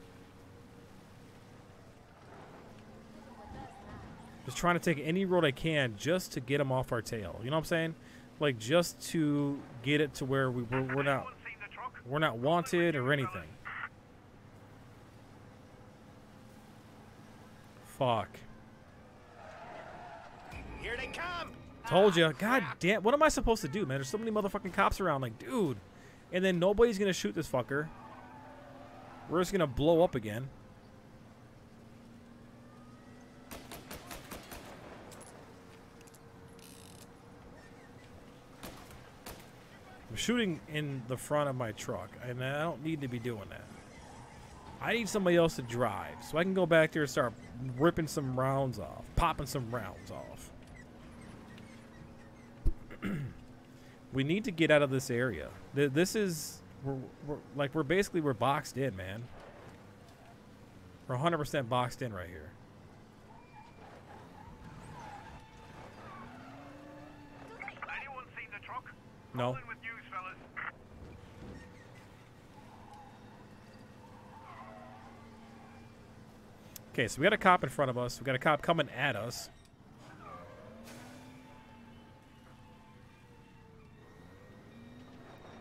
Just trying to take any road I can just to get them off our tail. You know what I'm saying? Like just to get it to where we we're, we're not we're not wanted or anything. Fuck. Here they come. Told you. Ah, God damn. What am I supposed to do, man? There's so many motherfucking cops around. Like, dude. And then nobody's gonna shoot this fucker. We're just gonna blow up again. Shooting in the front of my truck, and I don't need to be doing that. I need somebody else to drive, so I can go back there and start ripping some rounds off, popping some rounds off. we need to get out of this area. This is, we're, we're, like, we're basically, we're boxed in, man. We're 100% boxed in right here. No. Rolling with news, fellas. Okay, so we got a cop in front of us. We got a cop coming at us.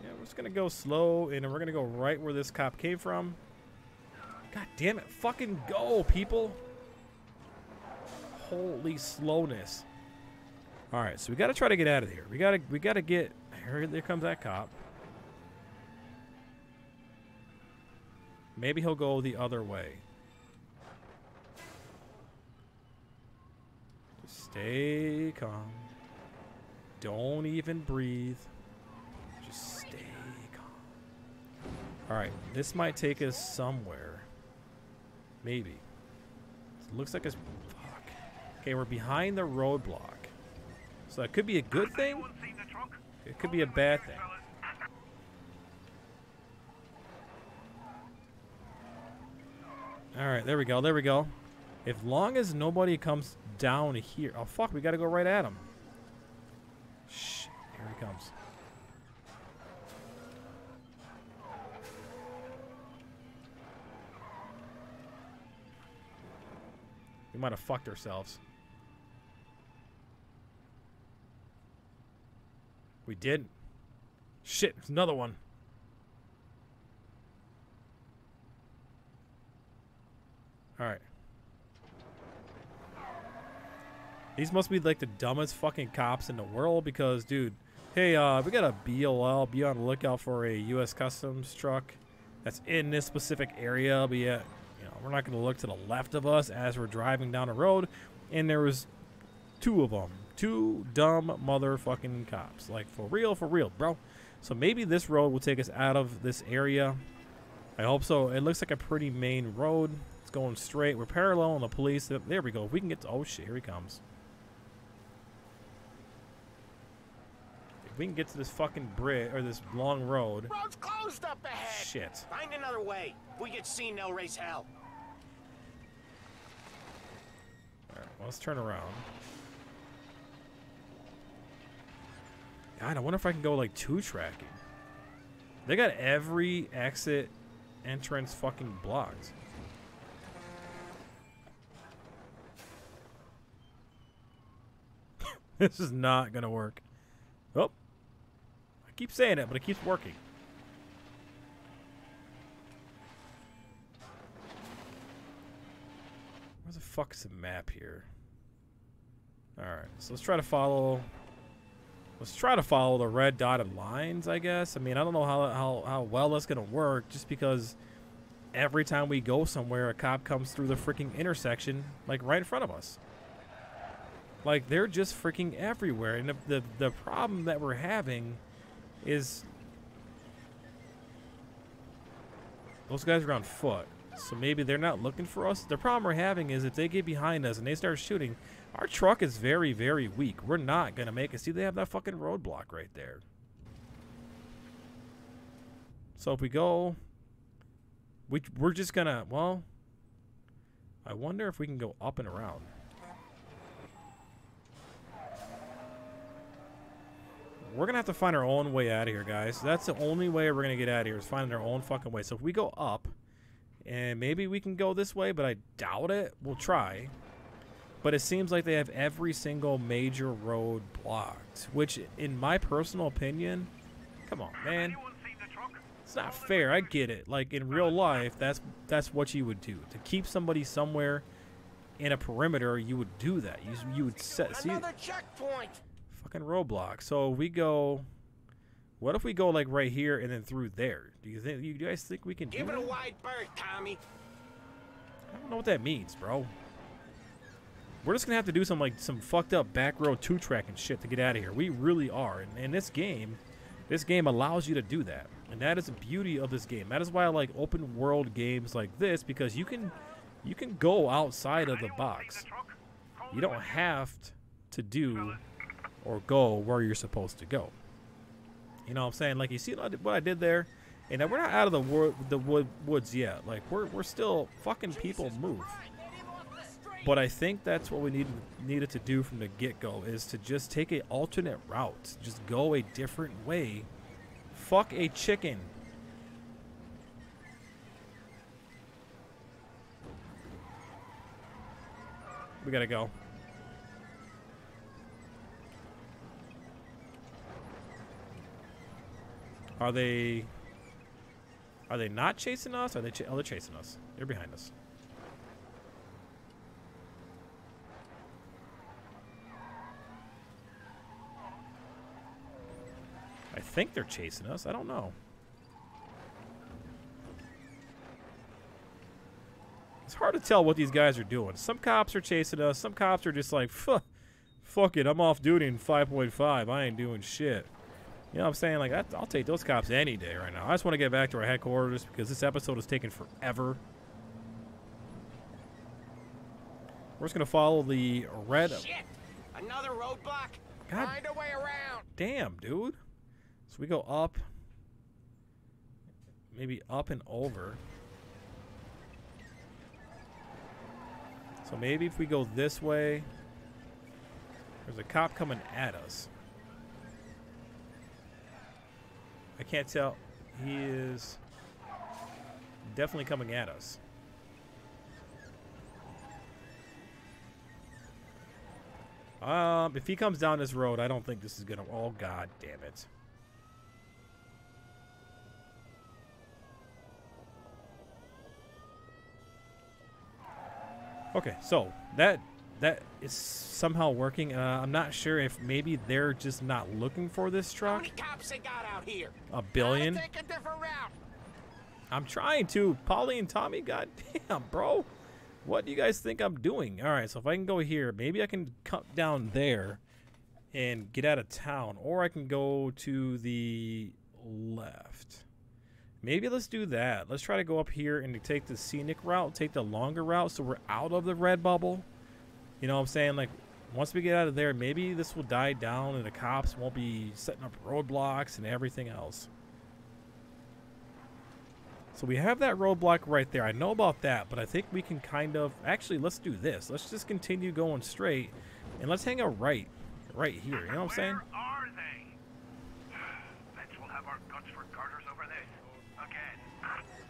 Yeah, we're just gonna go slow, and we're gonna go right where this cop came from. God damn it! Fucking go, people! Holy slowness! All right, so we gotta try to get out of here. We gotta, we gotta get. Here, there comes that cop. Maybe he'll go the other way. Stay calm. Don't even breathe. Just stay calm. Alright, this might take us somewhere. Maybe. It looks like it's. Fuck. Okay, we're behind the roadblock. So that could be a good thing. It could be a bad thing. Alright, there we go, there we go. As long as nobody comes down here. Oh, fuck, we gotta go right at him. Shh, here he comes. We might have fucked ourselves. We did. Shit, there's another one. All right. These must be like the dumbest fucking cops in the world because, dude, hey, uh, we got a BOL. Be on the lookout for a U.S. Customs truck that's in this specific area. But yet, you know, we're not going to look to the left of us as we're driving down the road. And there was two of them, two dumb motherfucking cops. Like for real, for real, bro. So maybe this road will take us out of this area. I hope so. It looks like a pretty main road. It's going straight. We're parallel on the police. There we go. We can get to. Oh shit! Here he comes. We can get to this fucking bridge or this long road. Road's closed up ahead. Shit. Find another way. If we get seen, they'll raise hell. All right. Well, let's turn around. God, I wonder if I can go like two tracking. They got every exit entrance fucking blocked. this is not gonna work. Oh. I keep saying it, but it keeps working. Where the fuck is the map here? Alright, so let's try to follow Let's try to follow the red dotted lines, I guess. I mean, I don't know how, how, how well that's going to work just because every time we go somewhere, a cop comes through the freaking intersection, like right in front of us. Like they're just freaking everywhere, and the the, the problem that we're having is those guys are on foot, so maybe they're not looking for us. The problem we're having is if they get behind us and they start shooting, our truck is very very weak. We're not gonna make it. See, they have that fucking roadblock right there. So if we go, we we're just gonna well. I wonder if we can go up and around. We're gonna have to find our own way out of here, guys. That's the only way we're gonna get out of here is finding our own fucking way. So if we go up, and maybe we can go this way, but I doubt it. We'll try. But it seems like they have every single major road blocked, which, in my personal opinion, come on, man. It's not fair. I get it. Like in real life, that's that's what you would do to keep somebody somewhere in a perimeter. You would do that. You you would set see Another checkpoint. Fucking roadblock. So we go. What if we go like right here and then through there? Do you think you guys think we can do Give it a wide berth, Tommy. I don't know what that means, bro. We're just gonna have to do some like some fucked up back row two track and shit to get out of here. We really are. And, and this game, this game allows you to do that, and that is the beauty of this game. That is why I like open world games like this because you can, you can go outside of the box. You don't have to do or go where you're supposed to go. You know what I'm saying? Like you see what I did- what I did there, and we're not out of the wood, the wood, woods yet. Like we're we're still fucking people move. But I think that's what we needed needed to do from the get go is to just take a alternate route, just go a different way. Fuck a chicken. We gotta go. Are they? Are they not chasing us? Are they? Ch- oh, they're chasing us. They're behind us. I think they're chasing us. I don't know. It's hard to tell what these guys are doing. Some cops are chasing us. Some cops are just like, "Fuck, fuck it. I'm off duty in 5.5. I ain't doing shit. You know what I'm saying? Like, I, I'll take those cops any day right now. I just want to get back to our headquarters because this episode is taking forever. We're just going to follow the red. Shit! Another roadblock. God Find a way around. damn, dude. So we go up. Maybe up and over. So maybe if we go this way. There's a cop coming at us. I can't tell. He is definitely coming at us. Um, if he comes down this road, I don't think this is gonna. Oh god, damn it! Okay, so that that is somehow working. Uh, I'm not sure if maybe they're just not looking for this How truck. many cops they got out here? A billion. Take a different route. I'm trying to. Paulie and Tommy, god damn, bro. What do you guys think I'm doing? All right, so if I can go here, maybe I can cut down there and get out of town, or I can go to the left. Maybe let's do that. Let's try to go up here and take the scenic route, take the longer route, so we're out of the red bubble. You know what I'm saying? Like, once we get out of there, maybe this will die down and the cops won't be setting up roadblocks and everything else. So we have that roadblock right there. I know about that, but I think we can kind of actually let's do this. Let's just continue going straight and let's hang a right right here. You know what I'm saying? Where are they? Bet we'll have our guts for garters over this. Again.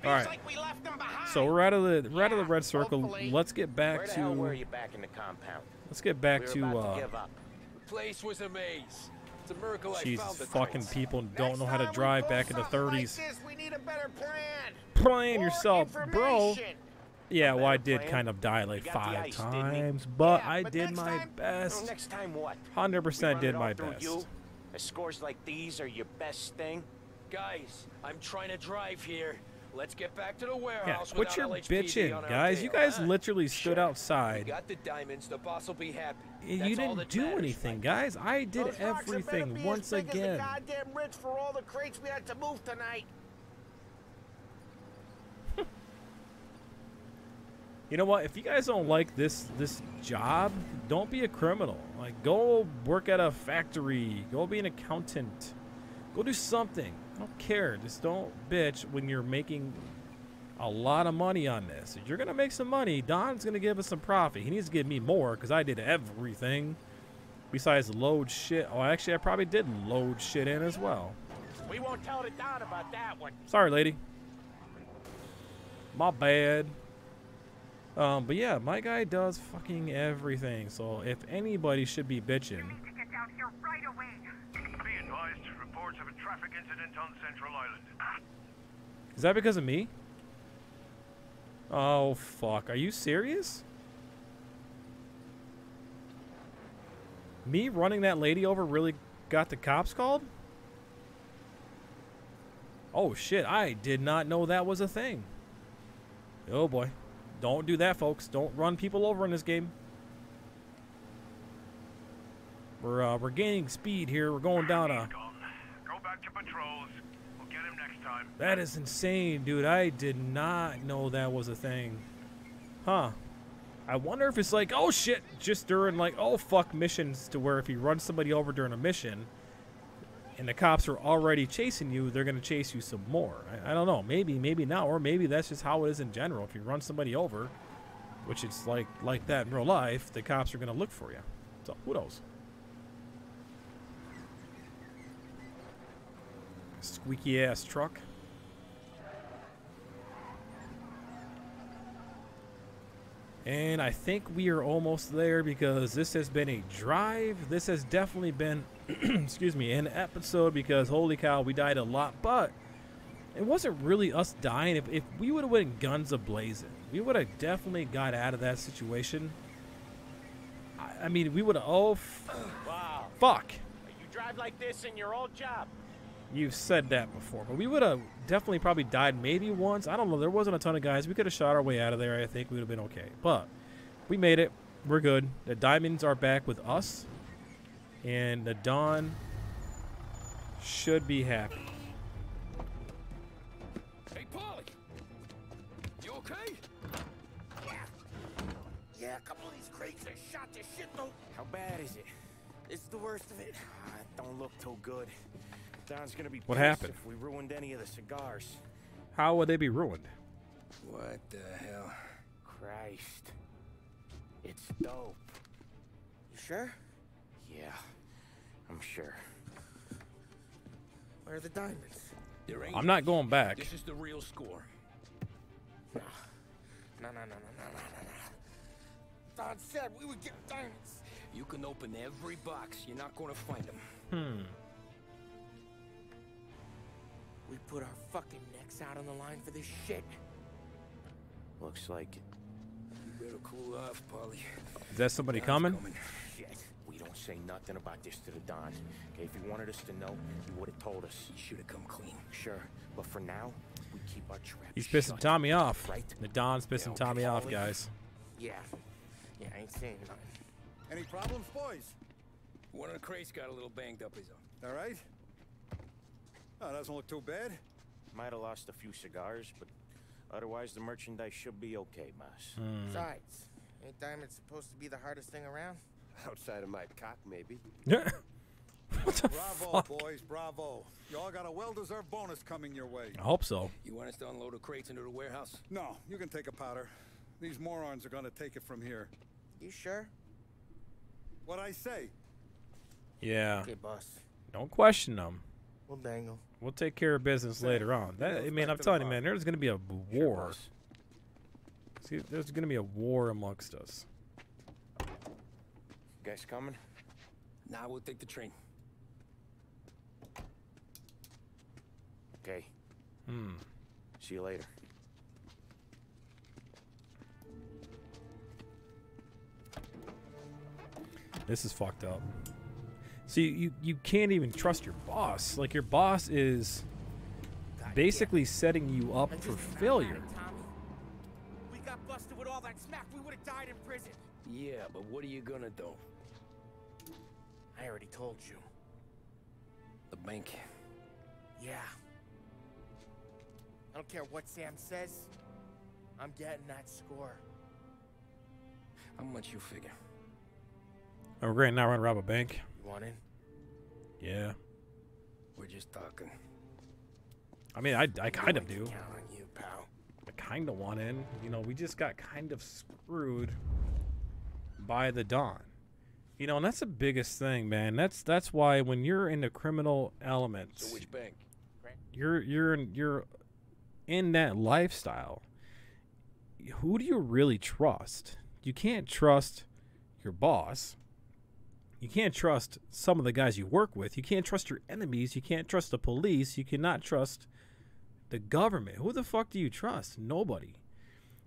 All right. Like we left them. So we're out of the we're out of the red circle. hopefully. Let's get back Where the hell were to you back in the compound? let's get back we were to about uh to give up. The place was a maze. It's a miracle I Jesus found the fucking place. people don't Next know how to drive back in the something like 30s. this, we need a better plan. Plan More yourself, bro. Yeah, well I did kind of die like You got the five ice, times, but Yeah, I but did my time- best. next time what? 100% did my best. You? Scores like these are your best thing? Guys, I'm trying to drive here. Let's get back to the Yeah, warehouse. quit without your bitching, guys. You guys huh? literally stood Sure. outside. We got the diamonds. The boss will be happy. You That's all didn't do matters, anything, guys. I did Those rocks had better everything once again. Goddamn rich for all the crates we had to move tonight. You know what? If you guys don't like this this job, don't be a criminal. Like go work at a factory. Go be an accountant. Go do something. I don't care. Just don't bitch when you're making a lot of money on this. If you're gonna make some money, Don's gonna give us some profit. He needs to give me more because I did everything besides load shit. Oh, actually, I probably did load shit in as well. We won't tell the Don about that one. Sorry, lady. My bad. Um, but yeah, my guy does fucking everything. So if anybody should be bitching, to get down here right away. Be advised, reports of a traffic incident on Central Island. is that because of me? Oh fuck! Are you serious? Me running that lady over really got the cops called? Oh shit! I did not know that was a thing. Oh boy. Don't do that, folks. Don't run people over in this game. We're uh, we're gaining speed here. We're going down a. Back to patrols. We'll get him next time. That is insane, dude. I did not know that was a thing. Huh. I wonder if it's like, oh shit, just during like, oh fuck missions to where if you run somebody over during a mission and the cops are already chasing you, they're going to chase you some more. I, I don't know. Maybe, maybe not. Or maybe that's just how it is in general. If you run somebody over, which it's like like that in real life, the cops are going to look for you. So who knows? Squeaky ass truck. And I think we are almost there because this has been a drive. This has definitely been, excuse me, an episode because holy cow, we died a lot. But it wasn't really us dying. If, if we would have went guns a blazing, we would have definitely got out of that situation. I, I mean, we would have. Oh, Wow. fuck. You drive like this in your old job. You've said that before, but we would have definitely probably died maybe once. I don't know. There wasn't a ton of guys. We could have shot our way out of there. I think we would have been okay. But we made it. We're good. The diamonds are back with us, and the Don should be happy. Hey, Paulie. You okay? Yeah, Yeah, a couple of these crates are shot to shit though. How bad is it? It's the worst of it. Ah, it don't look too good. Don's gonna be What happened? if we ruined any of the cigars. How would they be ruined? What the hell? Christ. It's dope. You sure? Yeah, I'm sure. Where are the diamonds? There ain't I'm not going back. This is the real score. No, no, no, no, no, no, no. Don said we would get diamonds. You can open every box. You're not going to find them. Hmm. Put our fucking necks out on the line for this shit. Looks like it. You better cool off, Paulie. Is that somebody Don's coming? Shit. We don't say nothing about this to the Don. Okay, if he wanted us to know, he would have told us. You should have come clean. Sure, but for now, we keep our trap He's pissing shut. Tommy off. Right. The Don's pissing Yeah, okay, Tommy off, guys. Yeah. Yeah, I ain't saying nothing. Any problems, boys? One of the crates got a little banged up, is all. All right? Oh, doesn't look too bad. Might have lost a few cigars, but otherwise the merchandise should be okay, boss. Hmm. Besides, ain't diamonds supposed to be the hardest thing around? Outside of my cock, maybe. what the Bravo, fuck? boys, bravo. You all got a well-deserved bonus coming your way. I hope so. You want us to unload the crates into the warehouse? No, you can take a powder. These morons are gonna take it from here. You sure? What I say? Yeah. Okay, boss. Don't question them. We'll dangle. We'll take care of business later on. That, I mean, I'm telling you, man, there's going to be a war. See, there's going to be a war amongst us. Guys coming? Now we'll take the train. Okay. Hmm. See you later. This is fucked up. See, you you can't even trust your boss. Like your boss is basically setting you up for failure. We got busted with all that smack. We would have died in prison. Yeah, but what are you gonna do? I already told you. The bank. Yeah. I don't care what Sam says. I'm getting that score. How much you figure? Oh, we're going now run rob a bank. You want in? Yeah. We're just talking. I mean, I, I kind of do. Count on you, pal. I kind of want in. You know, we just got kind of screwed by the Don. You know, and that's the biggest thing, man. That's that's why when you're in the criminal elements, So which bank? you're you're in, you're in that lifestyle. Who do you really trust? You can't trust your boss. You can't trust some of the guys you work with. You can't trust your enemies. You can't trust the police. You cannot trust the government. Who the fuck do you trust? Nobody.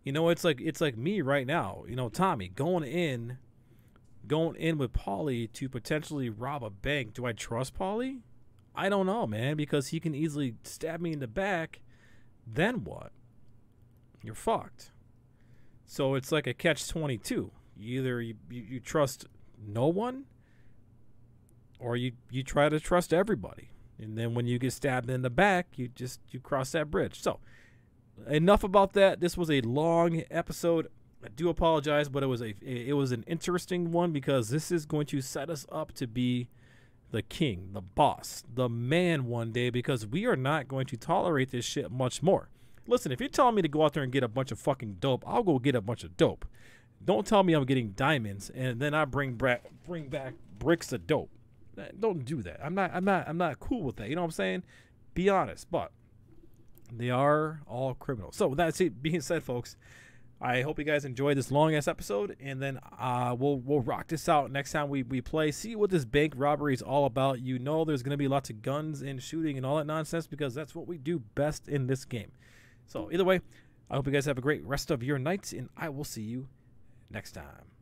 You know, it's like it's like me right now. You know, Tommy going in, going in with Paulie to potentially rob a bank. Do I trust Paulie? I don't know, man, because he can easily stab me in the back. Then what? You're fucked. So it's like a catch twenty two. Either you, you, you trust no one, or you you try to trust everybody. And then when you get stabbed in the back, you just you cross that bridge. So enough about that. This was a long episode. I do apologize, but it was a it was an interesting one because this is going to set us up to be the king, the boss, the man one day because we are not going to tolerate this shit much more. Listen, if you're telling me to go out there and get a bunch of fucking dope, I'll go get a bunch of dope. Don't tell me I'm getting diamonds and then I bring back bring back bricks of dope. Don't do that. I'm not I'm not I'm not cool with that. You know what I'm saying? Be honest, but they are all criminals. So with that se- being said, folks, I hope you guys enjoyed this long ass episode, and then uh, we'll we'll rock this out next time we, we play. See what this bank robbery is all about. You know, there's gonna be lots of guns and shooting and all that nonsense because that's what we do best in this game. So either way, I hope you guys have a great rest of your night, and I will see you next time.